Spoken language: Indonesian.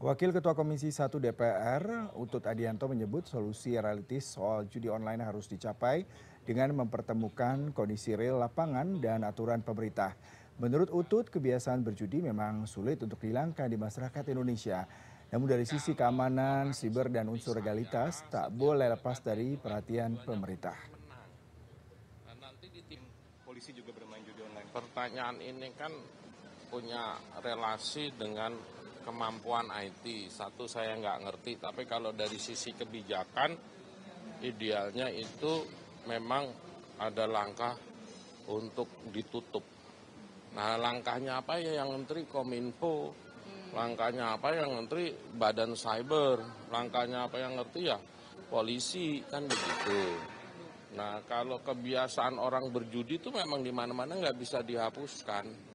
Wakil Ketua Komisi 1 DPR, Utut Adianto menyebut solusi realistis soal judi online harus dicapai dengan mempertemukan kondisi real lapangan dan aturan pemerintah. Menurut Utut, kebiasaan berjudi memang sulit untuk dihilangkan di masyarakat Indonesia. Namun dari sisi keamanan, siber, dan unsur legalitas, tak boleh lepas dari perhatian pemerintah. Nanti di tim polisi juga bermain judi online. Pertanyaan ini kan punya relasi dengan kemampuan IT. Satu saya nggak ngerti, tapi kalau dari sisi kebijakan, idealnya itu memang ada langkah untuk ditutup. Nah langkahnya apa ya yang menteri Kominfo, langkahnya apa yang menteri Badan Cyber, langkahnya apa yang ngerti ya polisi kan begitu. Nah kalau kebiasaan orang berjudi itu memang di mana-mana nggak bisa dihapuskan.